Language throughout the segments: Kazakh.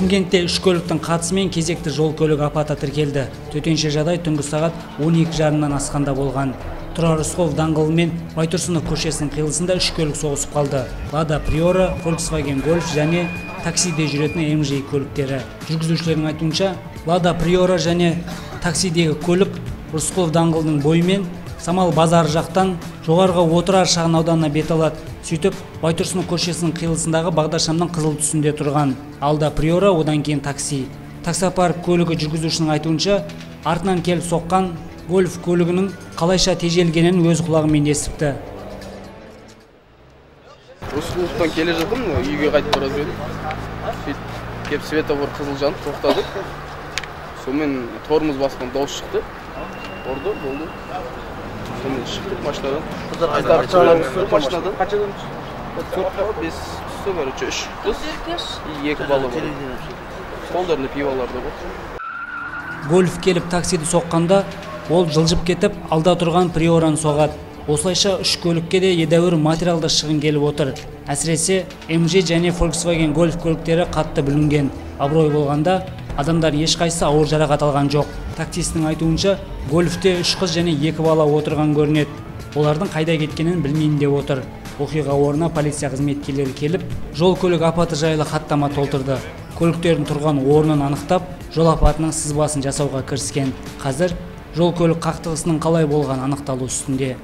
шымкентте үш көліктің қатысымен кезекті жол көлік апаты тіркелді. Төтенше жағдай түнгі сағат 12 жарымнан асқанда болған. Тұрар рысқұлов даңғылы мен байтұрсынов көшесінің қиылысында үш көлік соғысып қалды. Лада приора volkswagen гольф және таксиде жүретін мж көліктері. Жүргізушілердің айтуынша лада приора және таксидегі көлік рысқұлов даңғылының бойымен самал базары жақтан жоғарғы отырар шағын ауданына бет алады. Сөйтіп байтұрсынов көшесінің қиылысындағы бағдаршамның қызыл түсінде тұрған. Алда приора одан кейін такси. Таксопарк көлігі жүргізушінің айтуынша артынан келіп соққан гольф көлігінің қалайша тежелгенін өз құлағымен естіпті. Рысқұловтан келе жатырмын үйге қайтып бара жатырмын сөйтіп светофор қызыл жанып тоқтадық. Сонымен тормоз басқан дауыс шықты. Ұрды болды. Сонымен шықтық машинадан қыздар шығып машинадан қаншадан төрт бес түсті короче үш қыз и екі бала бар қолдарында пивалар да бар гольф келіп таксиді соққанда ол жылжып кетіп алда тұрған приораны соғады осылайша үш көлікке де едәуір материалды шығын келіп отыр әсіресе мж және volkswagen гольф көліктері қатты бүлінген абырой болғанда адамдар ешқайсысы ауыр жарақат алған жоқ. Таксисттің айтуынша гольфте үш қыз және екі бала отырған көрінеді. Олардың қайда кеткенін білмеймін деп отыр. Оқиға орнына полиция қызметкерлері келіп жол көлік апаты жайлы хаттама толтырды. Көліктердің тұрған орнын анықтап жол апатының сызбасын жасауға кіріскен. Қазір жол көлік қақтығысының қалай болғаны анықталу үстінде.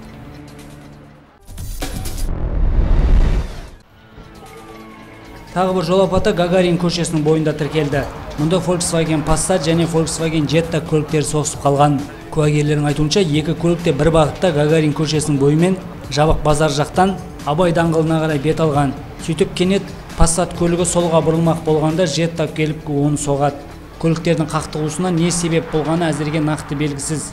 Тағы бір жол апаты гагарин көшесінің бойында тіркелді. Мұнда volkswagen passat және volkswagen jetta көліктері соғысып қалған. Куәгерлердің айтуынша екі көлік те бір бағытта гагарин көшесінің бойымен жабық базар жақтан абай даңғылына қарай бет алған. Сөйтіп кенет passat көлігі солға бұрылмақ болғанда jetta келіп оны соғады. Көліктердің қақтығысына не себеп болғаны әзірге нақты белгісіз.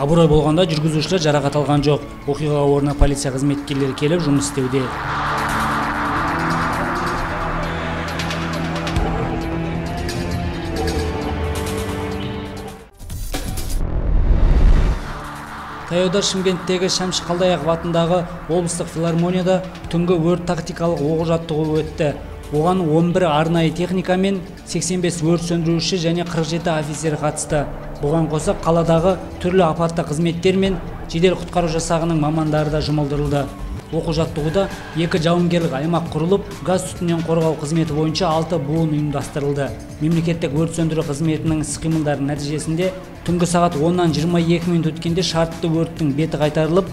Абырой болғанда жүргізушілер жарақат алған жоқ. Оқиға орнына полиция қызметкерлері келіп жұмыс істеуде. Таяуда шымкенттегі шәмші қалдаяқов атындағы облыстық филармонияда түнгі өрт тактикалық оқу жаттығуы өтті. Оған 11 арнайы техника мен 85 өрт сөндіруші және 47 офицер қатысты. Бұған қоса қаладағы түрлі апатты қызметтер мен жедел құтқару жасағының мамандары да жұмылдырылды. Оқу жаттығуда екі жауынгерлік аймақ құрылып газ түтіннен қорғау қызметі бойынша алты буын ұйымдастырылды. Мемлекеттік өрт сөндіру қызметінің іс қимылдарының нәтижесінде түнгі сағат оннан жиырма екі минут өткенде шартты өрттің беті қайтарылып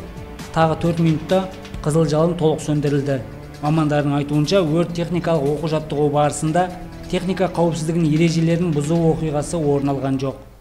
тағы төрт минутта қызыл жалын толық сөндірілді. Мамандардың айтуынша өрт техникалық оқу жаттығу барысында техника қауіпсіздігінің ережелерін бұзу оқиғасы орын алған жоқ.